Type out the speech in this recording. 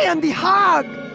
I am the hog!